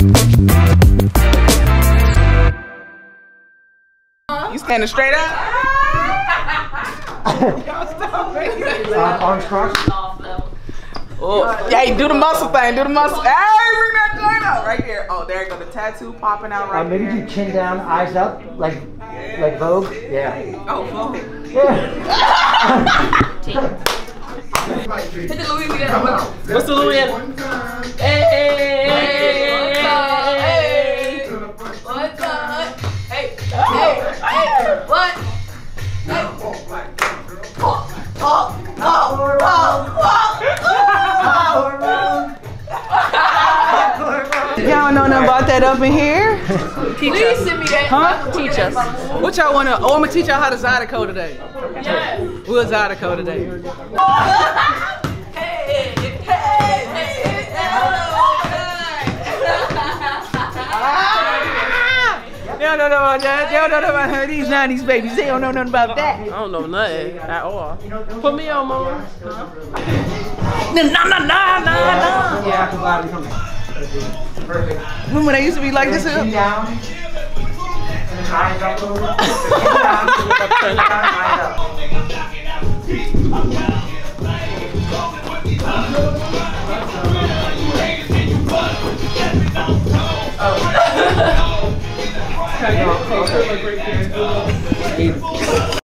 You standing straight up? Uh, arms crossed. Oh, yeah, do the muscle thing. Do the muscle. Hey, bring that joint up right here. Oh, there you go. The tattoo popping out Uh, right maybe there. do chin down, eyes up, like like Vogue. Yeah. Oh, whoa. Yeah. Hit the Louisiana. What's the Louisiana? Hey, hey, Y'all know nothing about that up in here? Please send me that. Huh? Teach us. What y'all wanna? Oh, I'm gonna teach y'all how to Zydeco today. Yes. We'll Zydeco today. They don't know nothing about that. They don't know nothing about these 90s babies. They don't know nothing about that. I don't know nothing at all. Put me on, mama. No, no, no, no, no, no. Yeah, after body coming. Perfect. Remember they used to be like this? Chin here? down. And then eyes up a little bit. Chin down. Chin down, eyes up.